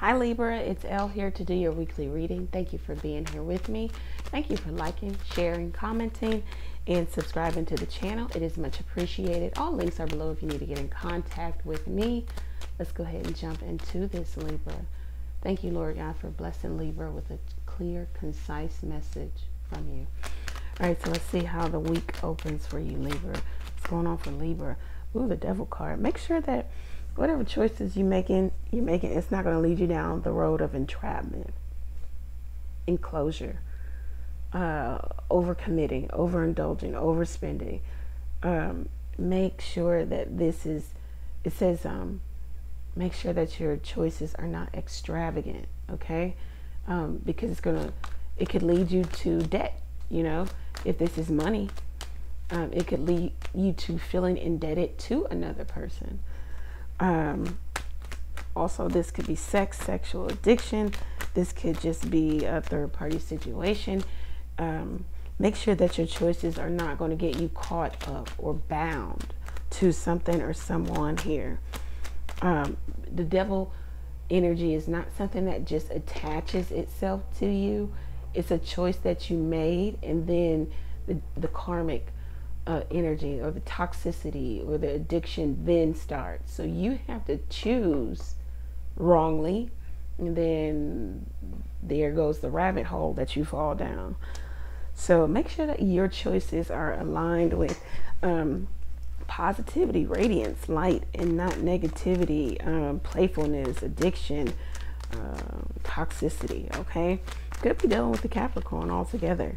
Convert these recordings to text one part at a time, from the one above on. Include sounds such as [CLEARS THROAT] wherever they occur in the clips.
Hi Libra, it's Elle here to do your weekly reading. Thank you for being here with me. Thank you for liking, sharing, commenting, and subscribing to the channel. It is much appreciated. All links are below if you need to get in contact with me. Let's go ahead and jump into this Libra. Thank you, Lord God, for blessing Libra with a clear, concise message from you. All right, so let's see how the week opens for you, Libra. What's going on for Libra? Ooh, the devil card. Make sure that whatever choices you're making, you're making, it's not going to lead you down the road of entrapment, enclosure, uh, overcommitting, overindulging, overspending. Um, make sure that this is, it says, um, make sure that your choices are not extravagant, okay? Um, because it's going to, it could lead you to debt, you know, if this is money. Um, it could lead you to feeling indebted to another person. Um, also, this could be sex, sexual addiction. This could just be a third party situation. Um, make sure that your choices are not going to get you caught up or bound to something or someone here. Um, the devil energy is not something that just attaches itself to you, it's a choice that you made, and then the, the karmic uh, energy or the toxicity or the addiction then starts. So you have to choose wrongly, and then there goes the rabbit hole that you fall down. So make sure that your choices are aligned with um, positivity, radiance, light, and not negativity, um, playfulness, addiction, uh, toxicity. Okay, could be dealing with the Capricorn altogether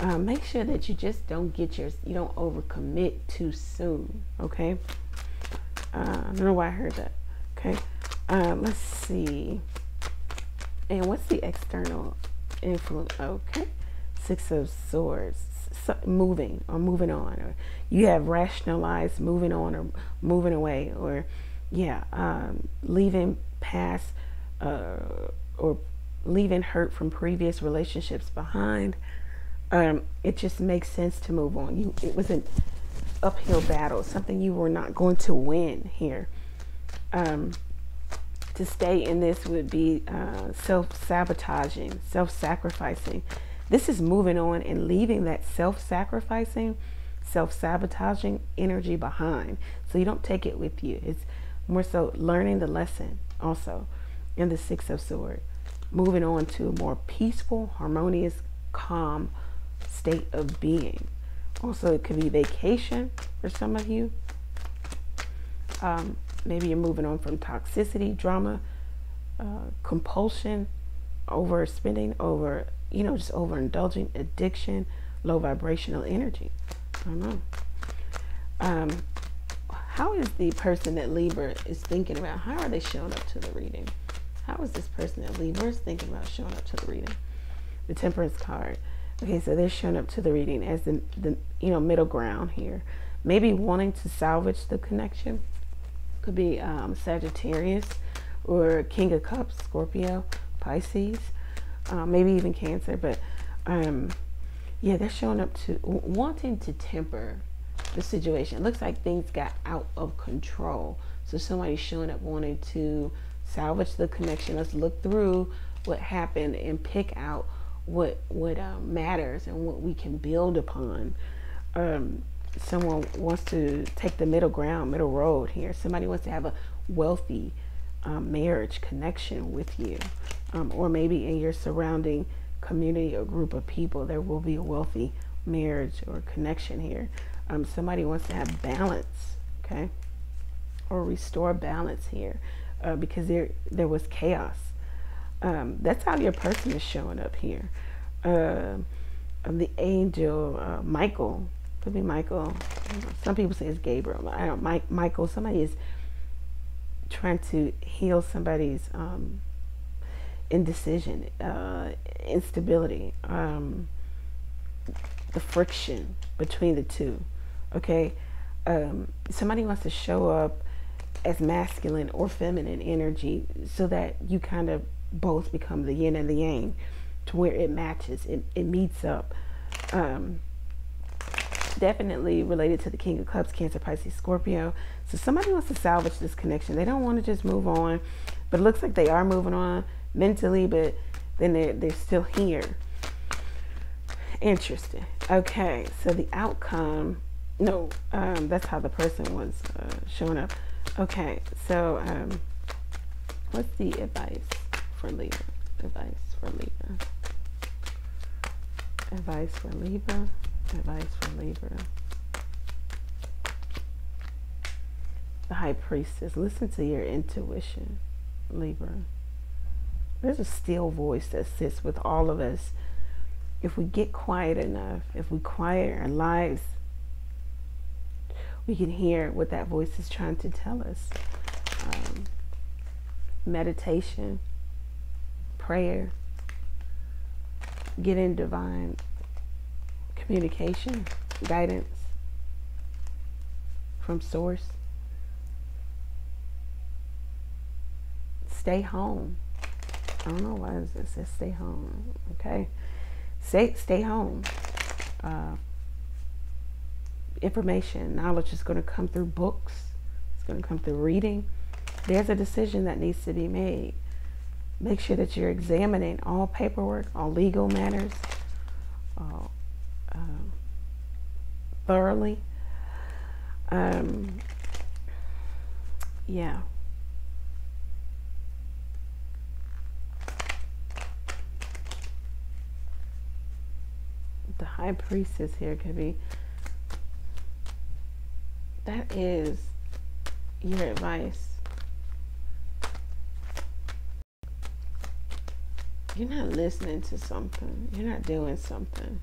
uh, make sure that you just don't get your you don't overcommit too soon okay? Uh, I don't know why I heard that okay? Uh, let's see. And what's the external influence okay? Six of swords so, moving or moving on or you have rationalized moving on or moving away or yeah um, leaving past uh, or leaving hurt from previous relationships behind um, it just makes sense to move on. You, it was an uphill battle, something you were not going to win here. Um, to stay in this would be uh, self sabotaging, self sacrificing. This is moving on and leaving that self sacrificing, self sabotaging energy behind. So you don't take it with you. It's more so learning the lesson also in the Six of Swords. Moving on to a more peaceful, harmonious, calm, state of being. Also, it could be vacation for some of you. Um, maybe you're moving on from toxicity, drama, uh, compulsion, overspending, over, you know, just overindulging, addiction, low vibrational energy. I don't know. Um, how is the person that Libra is thinking about? How are they showing up to the reading? How is this person that Libra is thinking about showing up to the reading? The Temperance card. Okay, so they're showing up to the reading as the, the you know middle ground here. Maybe wanting to salvage the connection. Could be um, Sagittarius or King of Cups, Scorpio, Pisces, uh, maybe even Cancer. But um, yeah, they're showing up to wanting to temper the situation. It looks like things got out of control. So somebody's showing up wanting to salvage the connection. Let's look through what happened and pick out what what uh, matters and what we can build upon. Um, someone wants to take the middle ground, middle road here. Somebody wants to have a wealthy um, marriage connection with you, um, or maybe in your surrounding community or group of people, there will be a wealthy marriage or connection here. Um, somebody wants to have balance, okay, or restore balance here, uh, because there there was chaos um, that's how your person is showing up here. Uh, the angel, uh, Michael, could be Michael. Some people say it's Gabriel. I don't. Mike, Michael. Somebody is trying to heal somebody's um, indecision, uh, instability, um, the friction between the two. Okay, um, somebody wants to show up as masculine or feminine energy so that you kind of both become the yin and the yang to where it matches, it, it meets up. Um, definitely related to the King of Cups, Cancer, Pisces, Scorpio. So somebody wants to salvage this connection. They don't want to just move on. But it looks like they are moving on mentally, but then they're, they're still here. Interesting. Okay, so the outcome, no, um, that's how the person was uh, showing up. Okay, so um, what's the advice for Libra? Advice for Libra. Advice for Libra. Advice for Libra. The High Priestess. Listen to your intuition, Libra. There's a still voice that sits with all of us. If we get quiet enough, if we quiet our lives, we can hear what that voice is trying to tell us. Um, meditation, prayer, get in divine communication, guidance from source. Stay home. I don't know why it says stay home. Okay, stay stay home. Uh, information, knowledge is going to come through books. It's going to come through reading. There's a decision that needs to be made. Make sure that you're examining all paperwork, all legal matters, uh, thoroughly. Um, yeah. The high priestess here could be. That is your advice. You're not listening to something. You're not doing something.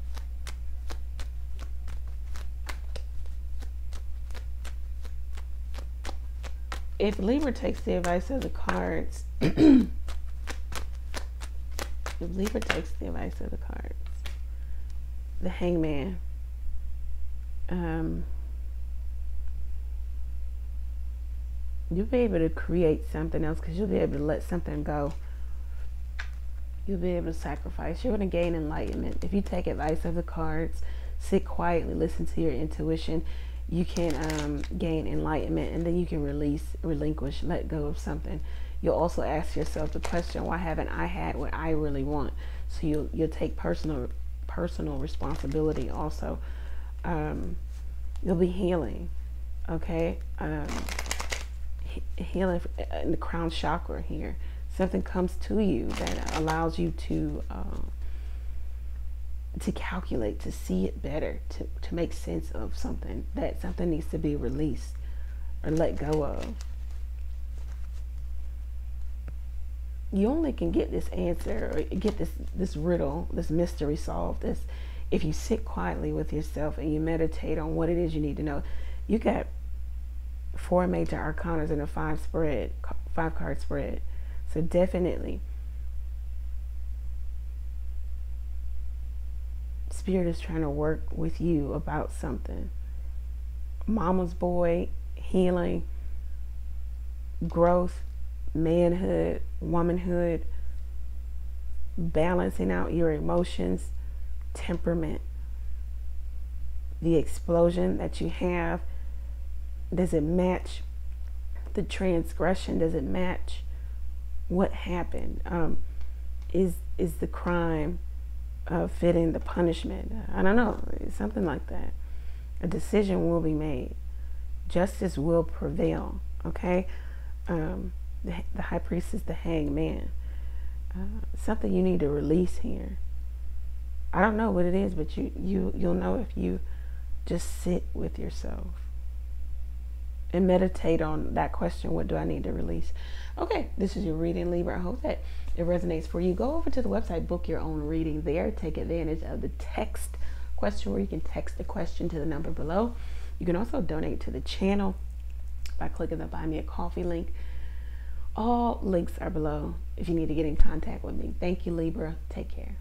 If Libra takes the advice of the cards, [CLEARS THROAT] if Libra takes the advice of the cards, the hangman, um, you'll be able to create something else because you'll be able to let something go you'll be able to sacrifice. You're going to gain enlightenment. If you take advice of the cards, sit quietly, listen to your intuition, you can um, gain enlightenment and then you can release, relinquish, let go of something. You'll also ask yourself the question, why haven't I had what I really want? So you'll, you'll take personal, personal responsibility also. Um, you'll be healing, okay? Um, he healing in the crown chakra here something comes to you that allows you to um, to calculate, to see it better, to, to make sense of something, that something needs to be released or let go of. You only can get this answer or get this, this riddle, this mystery solved, this if you sit quietly with yourself and you meditate on what it is you need to know. You got four major arcanas in a five spread, five card spread. So definitely, Spirit is trying to work with you about something. Mama's boy, healing, growth, manhood, womanhood, balancing out your emotions, temperament, the explosion that you have. Does it match the transgression? Does it match what happened? Um, is is the crime uh, fitting the punishment? I don't know, something like that. A decision will be made. Justice will prevail. Okay, um, the, the high priestess the hangman. Uh, something you need to release here. I don't know what it is, but you you you'll know if you just sit with yourself and meditate on that question what do I need to release? Okay, this is your reading, Libra. I hope that it resonates for you. Go over to the website, book your own reading there. Take advantage of the text question where you can text the question to the number below. You can also donate to the channel by clicking the Buy Me a Coffee link. All links are below if you need to get in contact with me. Thank you, Libra. Take care.